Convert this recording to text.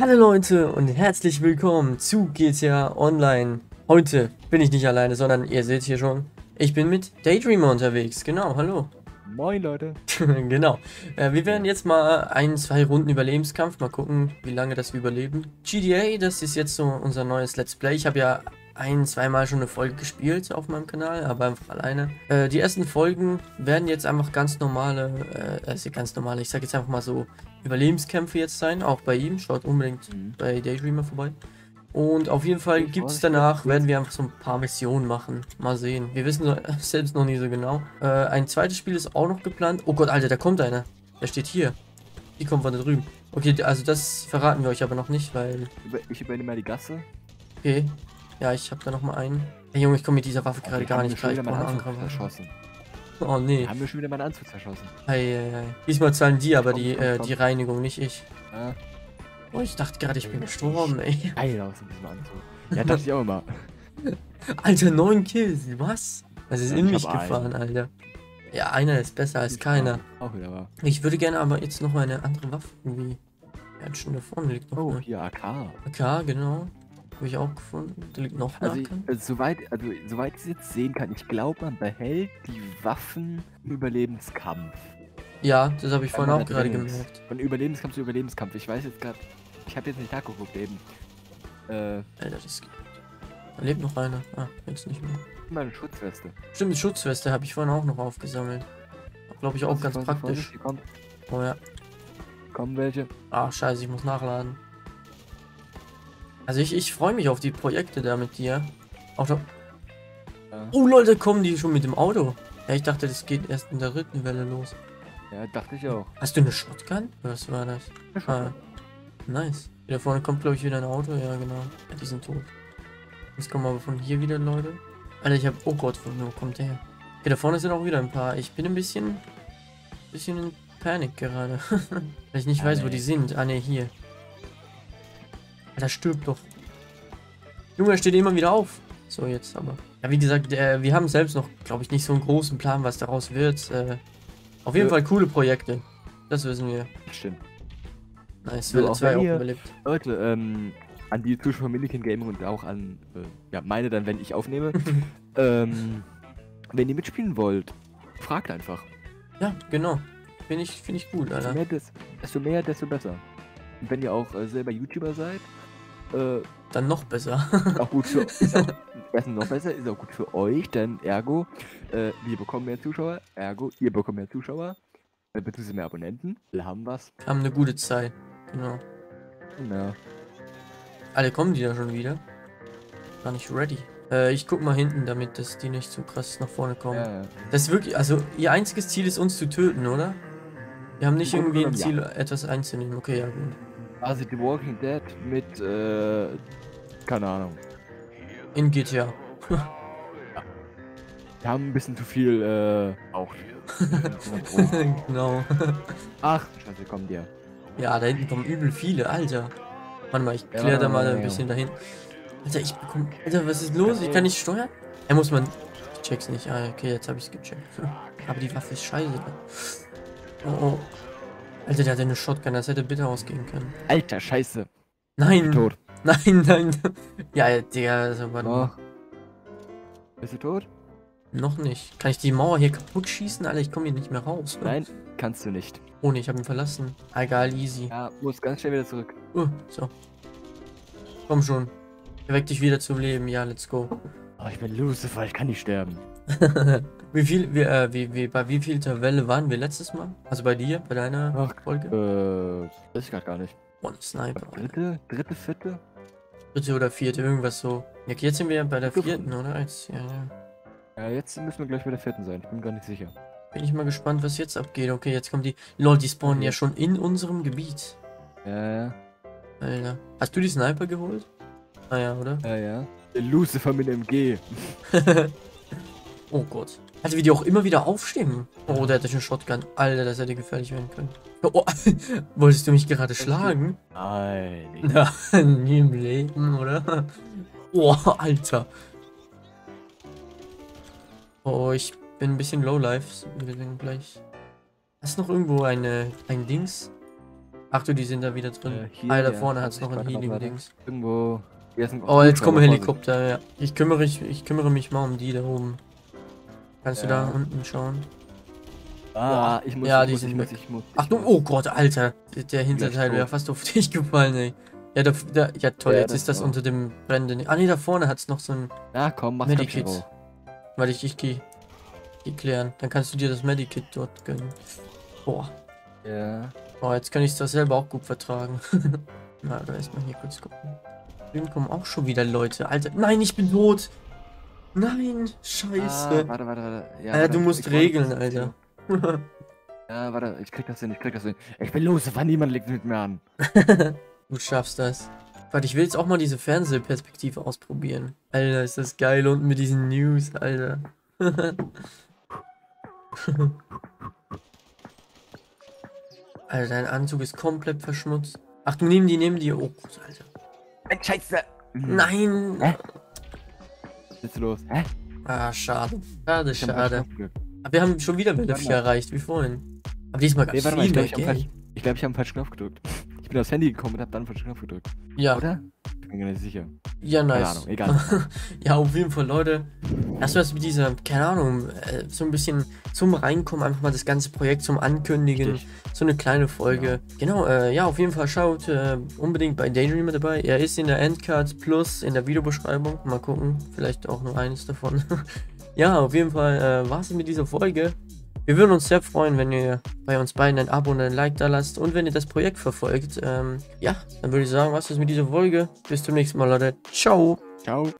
Hallo Leute und herzlich willkommen zu GTA Online. Heute bin ich nicht alleine, sondern ihr seht hier schon, ich bin mit Daydreamer unterwegs. Genau, hallo. Moin Leute. genau. Äh, wir werden jetzt mal ein, zwei Runden Überlebenskampf, mal gucken, wie lange das wir überleben. GDA, das ist jetzt so unser neues Let's Play. Ich habe ja ein, zweimal schon eine Folge gespielt auf meinem Kanal, aber einfach alleine. Äh, die ersten Folgen werden jetzt einfach ganz normale, äh, also ganz normale, ich sag jetzt einfach mal so Überlebenskämpfe jetzt sein, auch bei ihm. Schaut unbedingt mhm. bei Daydreamer vorbei. Und auf jeden Fall gibt es danach, werden wir einfach so ein paar Missionen machen. Mal sehen. Wir wissen selbst noch nie so genau. Äh, ein zweites Spiel ist auch noch geplant. Oh Gott, Alter, da kommt einer. Der steht hier. Die kommt von da drüben. Okay, also das verraten wir euch aber noch nicht, weil... Ich übernehme mal die Gasse. Okay. Ja, ich habe da noch mal einen. Hey Junge, ich komme mit dieser Waffe gerade gar nicht klar. Ich brauche eine Verschossen. Oh nee. Haben wir schon wieder meinen Anzug zerschossen. Ei, ei, ei. Diesmal zahlen die aber komm, die, komm, äh, die Reinigung, nicht ich. Ja. Oh, ich dachte gerade, ich bin gestorben, ey. Geil aus diesem Anzug. Ja, das ich auch immer. Alter, neun Kills, was? Das ist ja, in mich gefahren, einen. Alter. Ja, einer ist besser als keiner. Auch wieder wahr. Ich würde gerne aber jetzt noch mal eine andere Waffe irgendwie. Ja, schon da vorne liegt noch. Oh, hier AK. AK, genau. Habe ich auch gefunden. Da liegt noch also, ich, also, soweit, also soweit ich es jetzt sehen kann, ich glaube, man behält die Waffen im Überlebenskampf. Ja, das habe ich vorhin auch gerade gemerkt. Von Überlebenskampf zu Überlebenskampf. Ich weiß jetzt gerade, ich habe jetzt nicht nachgeguckt eben. Äh. Alter, das geht. Da lebt noch einer. Ah, jetzt nicht mehr. Meine Schutzweste. Stimmt, die Schutzweste habe ich vorhin auch noch aufgesammelt. Glaube ich auch ganz praktisch. Oh ja. Kommen welche. Ah, scheiße, ich muss nachladen. Also ich, ich freue mich auf die Projekte da mit dir. Auch da. Ja. Oh Leute, kommen die schon mit dem Auto? Ja, ich dachte, das geht erst in der dritten Welle los. Ja, dachte ich auch. Hast du eine Shotgun? Was war das? Ah, nice. Da vorne kommt, glaube ich, wieder ein Auto. Ja, genau. Ja, die sind tot. Jetzt kommen aber von hier wieder Leute. Alter, ich habe... Oh Gott, von wo kommt der her? Okay, da vorne sind auch wieder ein paar. Ich bin ein bisschen... Bisschen in Panik gerade. Weil ich nicht ah, weiß, nee. wo die sind. Ah, ne, hier. Alter, stirbt doch. Junge, er steht immer wieder auf. So, jetzt aber. Ja, wie gesagt, äh, wir haben selbst noch, glaube ich, nicht so einen großen Plan, was daraus wird. Äh, auf jeden ja. Fall coole Projekte. Das wissen wir. Stimmt. Nice, Welle 2 auch überlebt. Leute, ähm, an die Zuschauer von Milliken Gaming und auch an, äh, ja, meine dann, wenn ich aufnehme. ähm, wenn ihr mitspielen wollt, fragt einfach. Ja, genau. Finde ich, find ich gut, Alter. Desto mehr, desto mehr, desto besser. Und wenn ihr auch äh, selber YouTuber seid, äh, dann noch besser. auch gut für ist auch, noch besser, ist auch gut für euch, denn ergo, äh, wir bekommen mehr Zuschauer, ergo, ihr bekommt mehr Zuschauer, äh, beziehungsweise mehr Abonnenten, wir haben was. Haben eine gute Zeit, genau. Ja. Alle kommen die da schon wieder? Gar nicht ready. Äh, ich guck mal hinten, damit dass die nicht so krass nach vorne kommen. Ja, ja. Das ist wirklich, also ihr einziges Ziel ist uns zu töten, oder? Wir haben nicht irgendwie ein Ziel, ja. etwas einzunehmen. Okay, ja gut. Also The Walking Dead mit, äh, keine Ahnung. In GTA. ja. Wir haben ein bisschen zu viel, äh, auch. genau. Ach, scheiße, kommen die. Ja, da hinten kommen übel viele, Alter. Warte mal, ich kläre ja, da mal ja, ein bisschen ja. dahin. Alter, ich bekomme. Alter, was ist los? Ich kann nicht steuern. Er muss man. Ich check's nicht. Ah, okay, jetzt habe ich's gecheckt. Aber die Waffe ist scheiße. Oh, oh. Alter, der hat eine Shotgun, das hätte bitte ausgehen können. Alter, scheiße. Nein. Tot. Nein, nein. Ja, Digga, also, warte mal. Bist du tot? Noch nicht. Kann ich die Mauer hier kaputt schießen? Alter, ich komme hier nicht mehr raus. Ne? Nein, kannst du nicht. Oh ne, ich habe ihn verlassen. Ah, egal, easy. Ja, muss ganz schnell wieder zurück. Uh, so. Komm schon. Erweck dich wieder zum Leben. Ja, let's go. Oh, ich bin Lucifer, ich kann nicht sterben. wie viel, wie, äh, wie, wie, bei wie viel Welle waren wir letztes Mal? Also bei dir, bei deiner Ach, Folge? Äh, weiß ich gerade gar nicht. One Sniper. Dritte, dritte, vierte? Dritte oder vierte, irgendwas so. Ja, jetzt sind wir bei der vierten, oder? Jetzt, ja, ja. Ja, jetzt müssen wir gleich bei der vierten sein. Ich bin gar nicht sicher. Bin ich mal gespannt, was jetzt abgeht. Okay, jetzt kommen die. Lol, die spawnen ja schon in unserem Gebiet. Ja, ja. Alter. Hast du die Sniper geholt? Ah ja, oder? Ja, ja. Der Lucifer mit MG. Oh Gott. Also wie die auch immer wieder aufstehen. Oh, der hatte schon Shotgun. Alter, das hätte gefährlich werden können. Oh, wolltest du mich gerade schlagen? Nein. Nein, nie im Leben, oder? Oh, Alter. Oh, ich bin ein bisschen low life. Wir sehen gleich. Hast noch irgendwo eine, ein Dings? Ach du, die sind da wieder drin. Äh, hier, ah, da ja, vorne hat's noch warte, ein. Healing-Dings. Irgendwo. Oh, jetzt kommen Helikopter, ja. Ich kümmere, ich, ich kümmere mich mal um die da oben. Kannst du Ja. da unten schauen? Ah, ich muss, Ja, ich die muss, sind ich muss, ich muss. ich Achtung, muss. oh Gott, Alter. Der, der Hinterteil wäre fast auf dich gefallen, ey. Ja, da, da, ja toll, Ja, jetzt das ist das war- unter dem brennenden. Ah, nee, da vorne hat's noch so ein Na komm, mach's Medikit. Medikit. Weil ich, ich geh, geh klären. Dann kannst du dir das Medikit dort gönnen. Boah. Ja. Oh, jetzt kann ich das selber auch gut vertragen. Na, da erstmal hier kurz gucken. Drüben kommen auch schon wieder Leute. Alter, nein, ich bin tot. Nein, scheiße. Ah, warte, warte, warte. Ja, Alter, warte, du musst regeln, Alter. Ja, warte, ich krieg das hin, ich krieg das hin. Ich bin los, weil niemand legt mit mir an. du schaffst das. Warte, ich will jetzt auch mal diese Fernsehperspektive ausprobieren. Alter, ist das geil unten mit diesen News, Alter. Alter, dein Anzug ist komplett verschmutzt. Ach, du nimm die, nimm die. Oh Alter. Ein Scheiße! Nein! Hä? Was ist los? Hä? Ah, schade. Schade, schade. Aber wir haben schon wieder Welle Warte 4 mal. erreicht, wie vorhin. Aber diesmal gab Nee, es warte mal, ich viel glaube, ich habe ich glaub, ich hab einen falschen Knopf gedrückt. Ich bin aufs Handy gekommen und hab dann einen falschen Knopf gedrückt. Ja, Oder? Ich bin mir nicht sicher. ja, Keine nice. Ahnung, egal. Ja, auf jeden Fall, Leute. Hast du das mit dieser, keine Ahnung, äh, so ein bisschen zum Reinkommen, einfach mal das ganze Projekt zum Ankündigen, Richtig. so eine kleine Folge. Genau, äh, ja, auf jeden Fall schaut äh, unbedingt bei Daydreamer dabei. Er ist in der Endcard Plus in der Videobeschreibung. Mal gucken, vielleicht auch nur eines davon. ja, auf jeden Fall äh, war es mit dieser Folge. Wir würden uns sehr freuen, wenn ihr bei uns beiden ein Abo und ein Like da lasst und wenn ihr das Projekt verfolgt. Ähm, ja, dann würde ich sagen, was ist mit dieser Folge. Bis zum nächsten Mal, Leute. Ciao. Ciao.